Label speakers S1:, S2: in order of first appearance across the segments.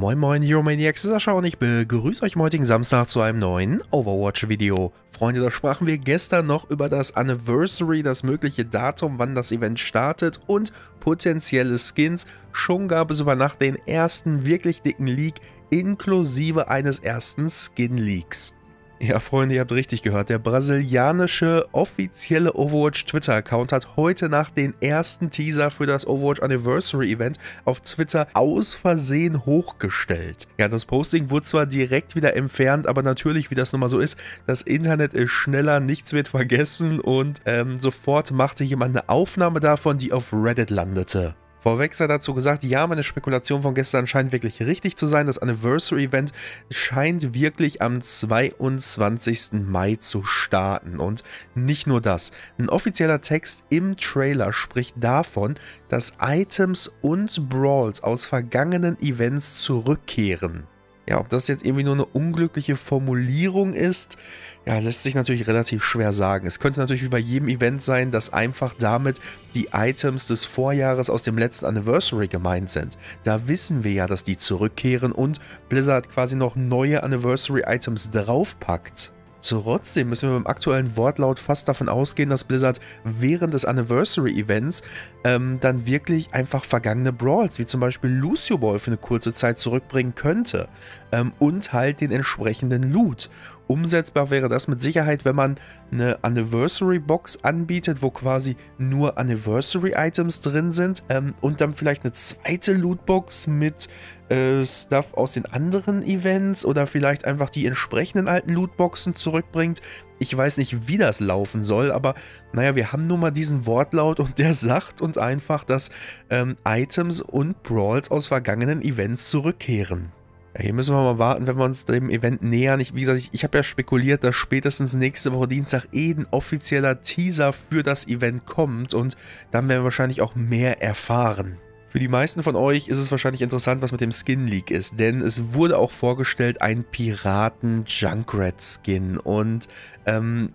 S1: Moin Moin Euromaniacs, Sascha und ich begrüße euch am heutigen Samstag zu einem neuen Overwatch-Video. Freunde, da sprachen wir gestern noch über das Anniversary, das mögliche Datum, wann das Event startet und potenzielle Skins. Schon gab es über Nacht den ersten wirklich dicken Leak inklusive eines ersten Skin-Leaks. Ja, Freunde, ihr habt richtig gehört. Der brasilianische offizielle Overwatch Twitter-Account hat heute Nacht den ersten Teaser für das Overwatch Anniversary Event auf Twitter aus Versehen hochgestellt. Ja, das Posting wurde zwar direkt wieder entfernt, aber natürlich, wie das nun mal so ist, das Internet ist schneller, nichts wird vergessen und ähm, sofort machte jemand eine Aufnahme davon, die auf Reddit landete. Vorweg sei dazu gesagt, ja, meine Spekulation von gestern scheint wirklich richtig zu sein. Das Anniversary-Event scheint wirklich am 22. Mai zu starten. Und nicht nur das. Ein offizieller Text im Trailer spricht davon, dass Items und Brawls aus vergangenen Events zurückkehren. Ja, ob das jetzt irgendwie nur eine unglückliche Formulierung ist, ja, lässt sich natürlich relativ schwer sagen. Es könnte natürlich wie bei jedem Event sein, dass einfach damit die Items des Vorjahres aus dem letzten Anniversary gemeint sind. Da wissen wir ja, dass die zurückkehren und Blizzard quasi noch neue Anniversary-Items draufpackt. Trotzdem müssen wir beim aktuellen Wortlaut fast davon ausgehen, dass Blizzard während des Anniversary-Events ähm, dann wirklich einfach vergangene Brawls, wie zum Beispiel Lucio Ball für eine kurze Zeit zurückbringen könnte. Ähm, und halt den entsprechenden Loot. Umsetzbar wäre das mit Sicherheit, wenn man eine Anniversary Box anbietet, wo quasi nur Anniversary Items drin sind ähm, und dann vielleicht eine zweite Lootbox mit äh, Stuff aus den anderen Events oder vielleicht einfach die entsprechenden alten Lootboxen zurückbringt. Ich weiß nicht, wie das laufen soll, aber naja, wir haben nun mal diesen Wortlaut und der sagt uns einfach, dass ähm, Items und Brawls aus vergangenen Events zurückkehren. Ja, hier müssen wir mal warten, wenn wir uns dem Event nähern. Ich, wie gesagt, ich, ich habe ja spekuliert, dass spätestens nächste Woche Dienstag eh ein offizieller Teaser für das Event kommt und dann werden wir wahrscheinlich auch mehr erfahren. Für die meisten von euch ist es wahrscheinlich interessant, was mit dem Skin Leak ist, denn es wurde auch vorgestellt ein Piraten-Junkrat-Skin und ähm,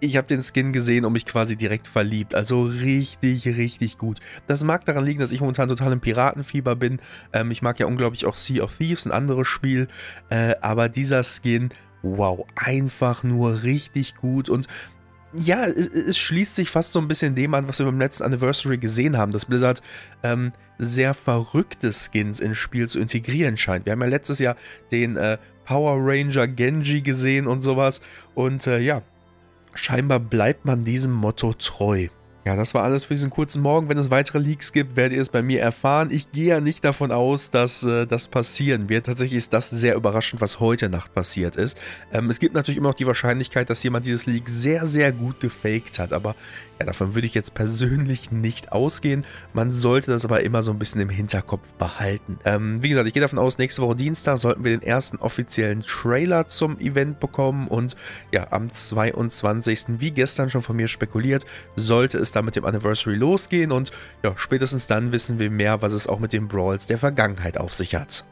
S1: ich habe den Skin gesehen und mich quasi direkt verliebt. Also richtig, richtig gut. Das mag daran liegen, dass ich momentan total im Piratenfieber bin. Ähm, ich mag ja unglaublich auch Sea of Thieves, ein anderes Spiel. Äh, aber dieser Skin, wow, einfach nur richtig gut. Und ja, es, es, schließt sich fast so ein bisschen dem an, was wir beim letzten Anniversary gesehen haben, dass Blizzard ähm, sehr verrückte Skins ins Spiel zu integrieren scheint. Wir haben ja letztes Jahr den äh, Power Ranger Genji gesehen und sowas. Und äh, ja, Scheinbar bleibt man diesem Motto treu. Ja, das war alles für diesen kurzen Morgen. Wenn es weitere Leaks gibt, werdet ihr es bei mir erfahren. Ich gehe ja nicht davon aus, dass äh, das passieren wird. Tatsächlich ist das sehr überraschend, was heute Nacht passiert ist. Ähm, es gibt natürlich immer noch die Wahrscheinlichkeit, dass jemand dieses Leak sehr, sehr gut gefaked hat. Aber ja, davon würde ich jetzt persönlich nicht ausgehen. Man sollte das aber immer so ein bisschen im Hinterkopf behalten. Ähm, wie gesagt, ich gehe davon aus, nächste Woche Dienstag sollten wir den ersten offiziellen Trailer zum Event bekommen. Und ja, am 22. wie gestern schon von mir spekuliert, sollte es dann mit dem Anniversary losgehen. Und ja, spätestens dann wissen wir mehr, was es auch mit den Brawls der Vergangenheit auf sich hat.